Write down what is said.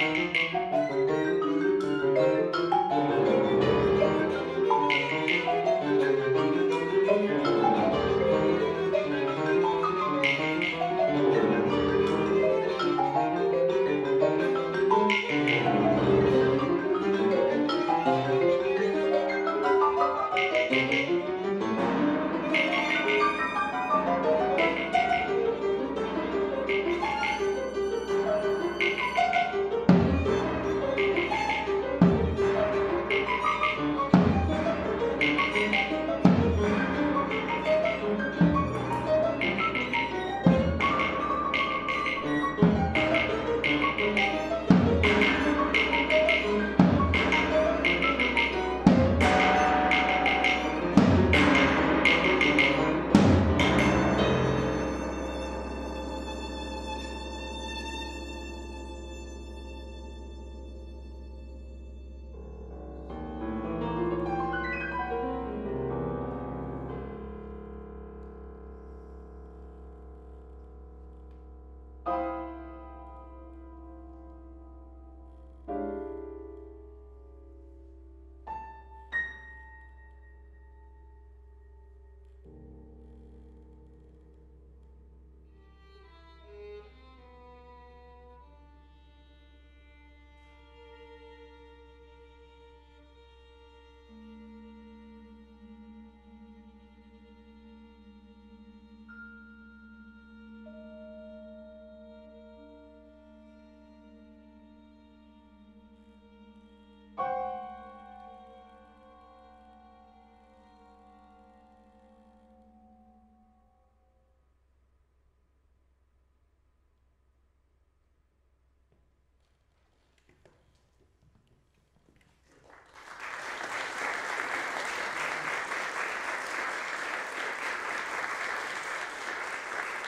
Música